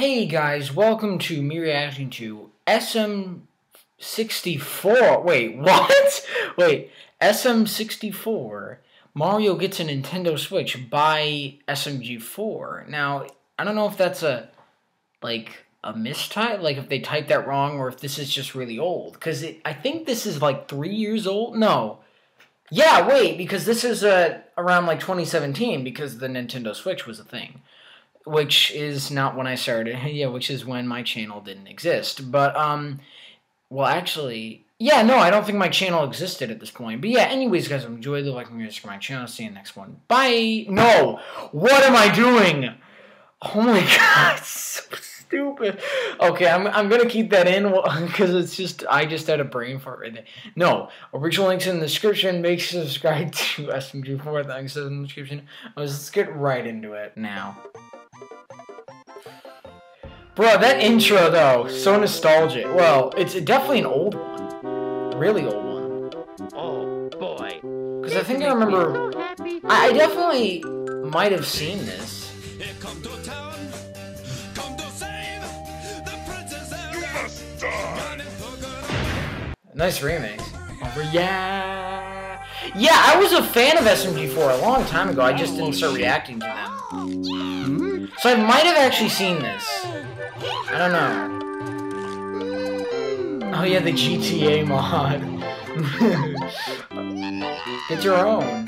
Hey guys, welcome to me reacting to SM64. Wait, what? Wait, SM64. Mario gets a Nintendo Switch by SMG4. Now, I don't know if that's a like a mistype, like if they typed that wrong, or if this is just really old. Because I think this is like three years old. No, yeah, wait, because this is uh, around like 2017 because the Nintendo Switch was a thing which is not when I started. yeah, which is when my channel didn't exist. But um, well, actually, yeah, no, I don't think my channel existed at this point. But yeah, anyways, guys, enjoy the like music my channel. See you next one. Bye. No, what am I doing? Oh my god, so stupid. Okay, I'm I'm gonna keep that in because it's just I just had a brain fart right there. No, original links in the description. Make sure to subscribe to SMG4. Thanks in the description. Let's get right into it now. Bro, that intro though, so nostalgic. Well, it's definitely an old one. Really old one. Oh boy. Because I think I remember. I, I definitely might have seen this. Nice remix. Oh, yeah. Yeah, I was a fan of SMG4 a long time ago. I just didn't start reacting to them. So I might have actually seen this. I don't know. Oh yeah, the GTA mod. Get your own.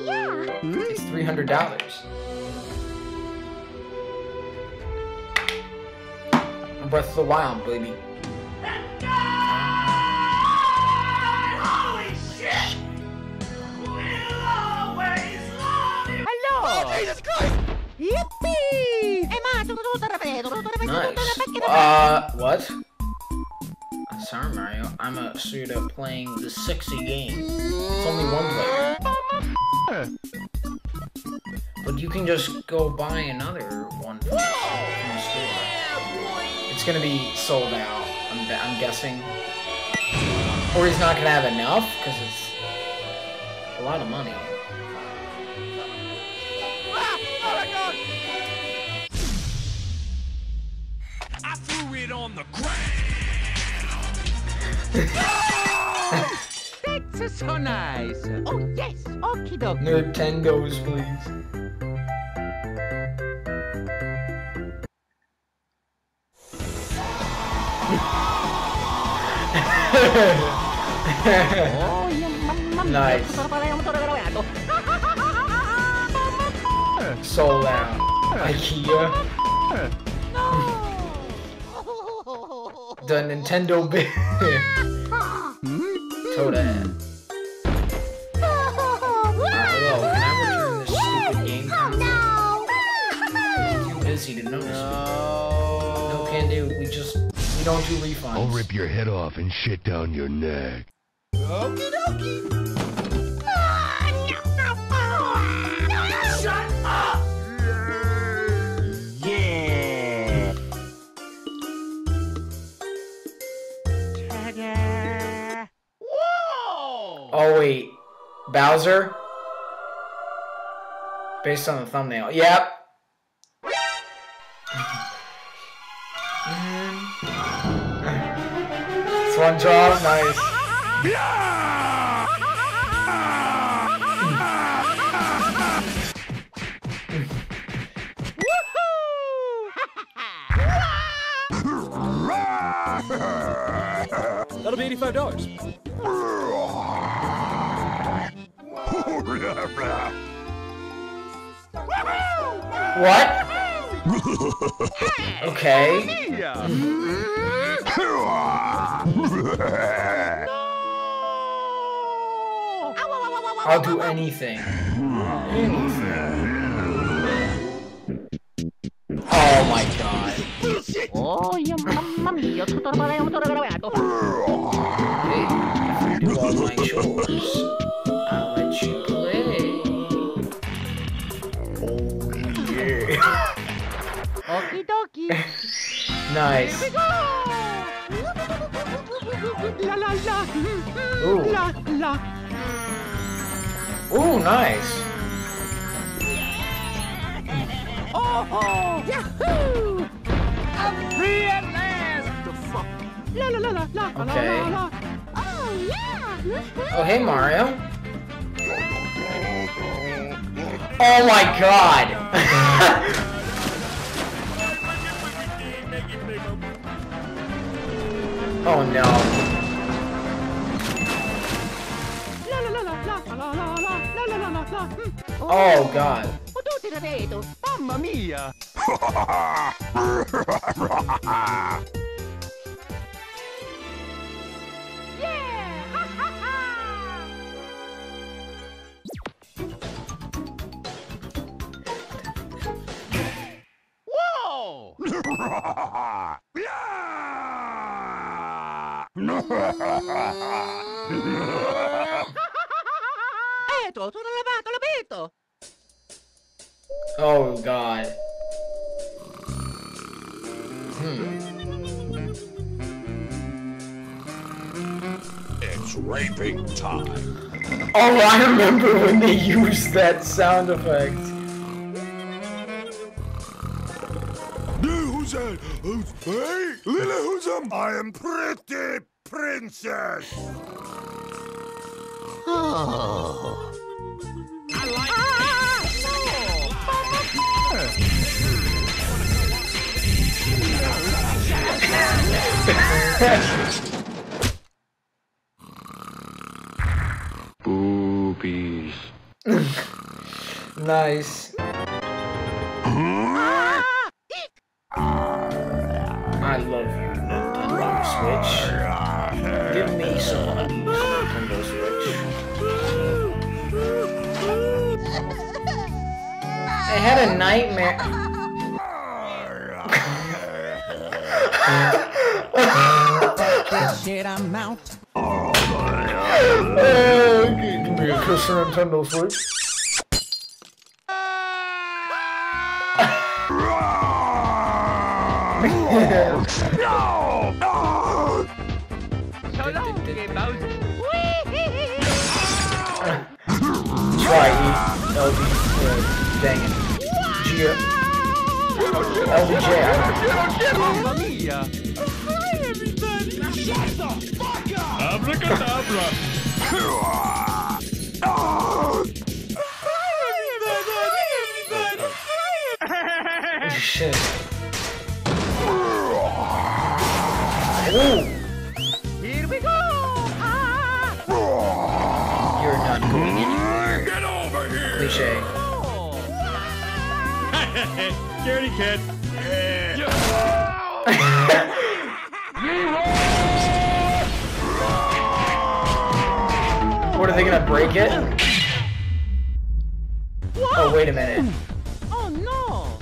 yeah. It's three hundred dollars. Breath of the Wild, baby. Jesus Christ! Yippee! Nice. Uh, what? Sorry, Mario. I'm a pseudo playing the sexy game. It's only one player. But you can just go buy another one from the store. It's gonna be sold out, I'm, I'm guessing. Or he's not gonna have enough, because it's a lot of money. The ground. That's so nice. Oh, yes. Okie dokie. Nintendos, please. nice. Sold out. IKEA. Console? I'm too busy to notice. No. no can do. We just we don't do refunds. I'll rip your head off and shit down your neck. Okie dokie. Oh wait, Bowser? Based on the thumbnail. Yep. SpongeBob, nice. That'll be eighty-five dollars. What? okay. I'll do anything. Anything. Oh my god. Oh, yeah, mamma mia, tutto do all my chores. Nice. La la la. Ooh. La la. Ooh, nice. Oh, Yahoo! I'm free at last! The fuck? La la la la la la Okay. la la. Oh, yeah. Oh, hey, Mario. Oh my god! Oh no. Oh god. Oh, Mamma mia! Eto, sono lavato, l'abito! Oh god. Hmm. It's raping time. Oh, I remember when they used that sound effect. Who's that? Who's, hey, Lily, who's that? I am pretty princess! Oh. I like ah, no. Boobies. nice. nightmare. Give me a Christian Nintendo Switch. no! no! So long, Try, eat, LG, dang uh, it. G. LBJ. Mamma mia! Abracadabra. Shit. Ooh. Here we go! Ah! You're not going anywhere. Get over here. Cliche. Scaredy cat. What are they gonna break it? Oh wait a minute. Oh no!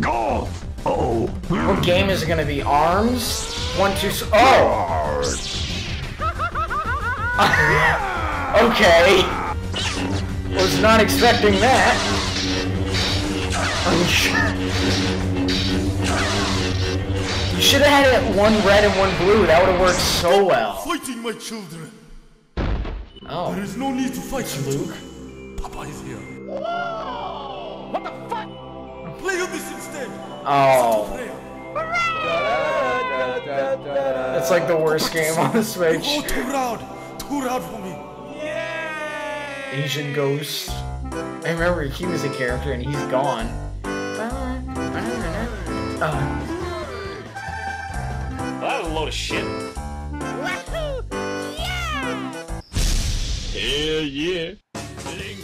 Go! Oh! What game is it gonna be? Arms? One, two, s- oh! okay. Was not expecting that. You should have had it one red and one blue. That would have worked so well. Fighting my children. Oh, There is no need to fight you, Luke. Papa is here. What the fuck? Play on this instead. Oh, that's like the worst game on the Switch. Oh, too loud. Too loud for me. Asian Ghost. I remember he was a character and he's gone. Uh, That was a load of shit. Hell yeah. Link,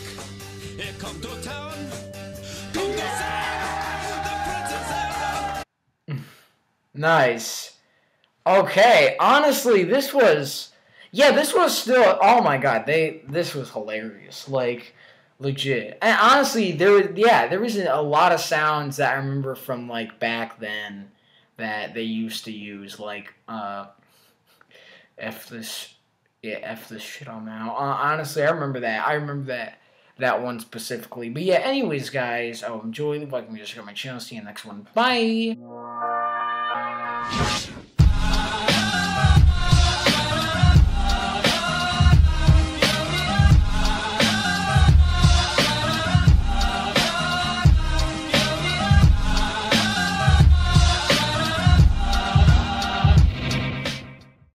here come to town. Come to save the princess nice. Okay, honestly, this was yeah, this was still oh my god, they this was hilarious. Like legit. And honestly, there was yeah, there was a lot of sounds that I remember from like back then that they used to use like uh F this yeah, F this shit on now. Uh, honestly, I remember that. I remember that that one specifically. But yeah, anyways, guys, you enjoy. Like and subscribe to my channel. See you the next one. Bye.